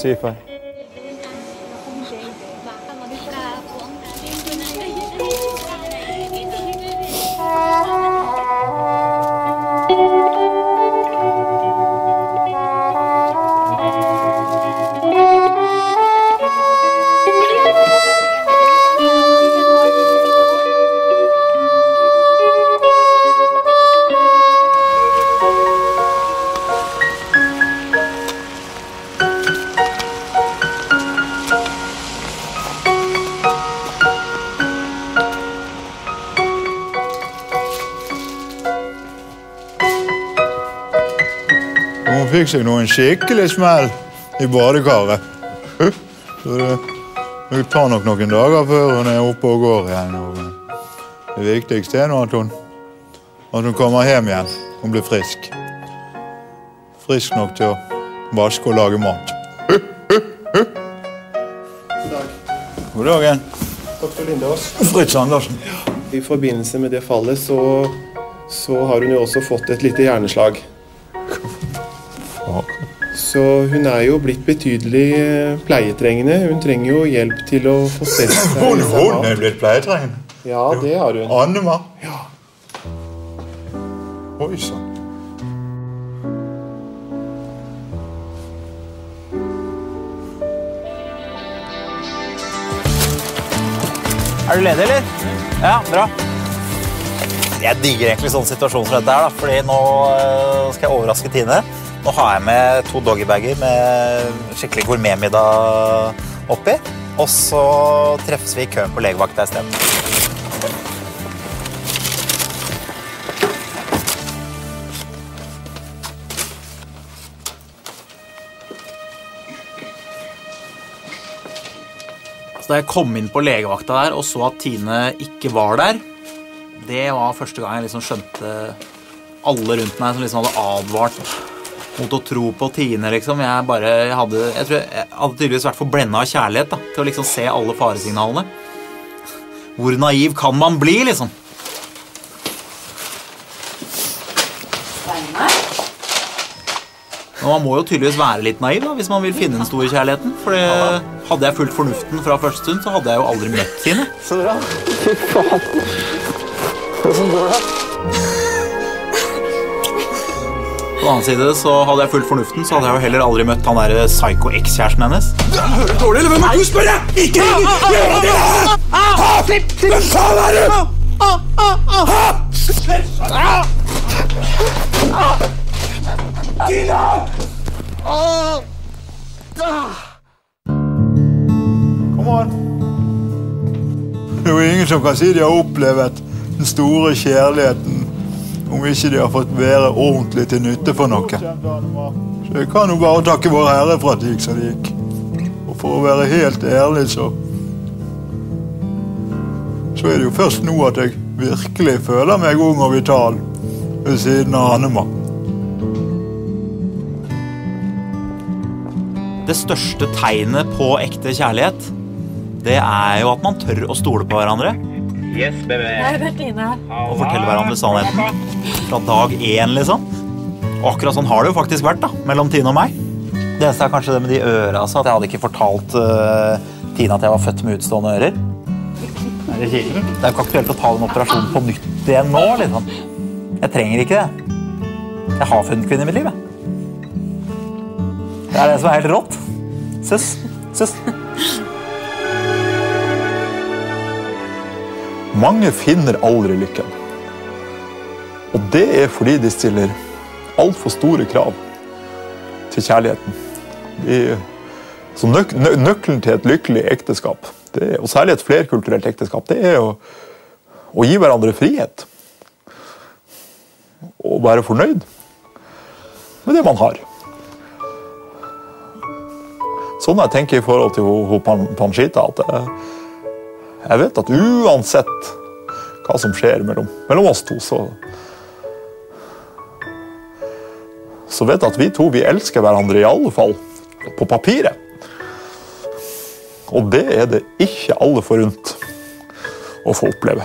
si Hun fikk seg nå en skikkelig smell i badekaret. Så det, det tar nok noen dager før hun er oppe og går igjen. Og det viktigste er nå at hun, at hun kommer hjem igjen. Hun blir frisk. Frisk nok til å vaske og lage mat. God dag. God dagen. Dr. Lindås. Fritz Andersen. I forbindelse med det fallet så, så har hun jo også fått et lite hjerneslag. Så hun er jo blitt betydelig eh, pleietrengende. Hun trenger jo hjelp til å få stelt seg. Hun, hun er blitt pleietrengende. Ja, det har hun. Annema. Ja. Oi sann. Er du ledig, eller? Ja, bra. Jeg digger egentlig sånne situasjoner som dette her, da, fordi nå øh, skal jeg overraske Tine. Nå har jeg med to doggybager med skikkelig gourmetmiddag oppi. Og så treffes vi i køen på legevakta isteden. Da jeg kom inn på legevakta der og så at Tine ikke var der, det var første gang jeg liksom skjønte alle rundt meg som liksom hadde advart mot å tro på Tine. liksom. Jeg bare, jeg hadde, jeg tror jeg hadde tydeligvis vært for blenda av kjærlighet da, til å liksom se alle faresignalene. Hvor naiv kan man bli, liksom? Men man må jo tydeligvis være litt naiv da, hvis man vil finne den store kjærligheten. For hadde jeg fulgt fornuften fra første stund, så hadde jeg jo aldri møtt Tine. Så bra. Fy faen. Hvordan går det? På den annen side så hadde jeg fulgt fornuften, så hadde jeg jo heller aldri møtt han der psycho-ekskjæresten hennes. Hører du dårlig, eller hvem er du, spør jeg? Ikke ring! Gjør det! Slipp! har! Slipp! Hvem faen er du? Gina! Kom an. Det er jo ingen som kan si de har opplevd den store kjærligheten om ikke de har fått være ordentlig til nytte for noe. Så jeg kan jo bare takke Vår Herre for at det gikk som det gikk. Og for å være helt ærlig, så Så er det jo først nå at jeg virkelig føler meg ung og vital ved siden av Annema. Det største tegnet på ekte kjærlighet, det er jo at man tør å stole på hverandre Yes, baby. Hei, Bertine. og fortelle hverandre sannheten. Fra dag én, liksom. Og akkurat sånn har det jo faktisk vært da, mellom Tine og meg. Det eneste er kanskje det med de øra, altså, at jeg hadde ikke fortalt uh, Tine at jeg var født med utstående ører. Det er jo ikke aktuelt å ta den operasjonen på nytt igjen nå, liksom. Jeg trenger ikke det. Jeg har funnet kvinnen i mitt liv, jeg. Det er det som er helt rått. Søs. Søs. Mange finner aldri lykken. Og det er fordi de stiller altfor store krav til kjærligheten. De, så nøk, nø, nøkkelen til et lykkelig ekteskap, er, og særlig et flerkulturelt ekteskap, det er å, å gi hverandre frihet. Og være fornøyd med det man har. Sånn jeg tenker i forhold til Panchita. at jeg, jeg vet at uansett hva som skjer mellom, mellom oss to, så Så vet jeg at vi to vi elsker hverandre i alle fall på papiret. Og det er det ikke alle forunt å få oppleve.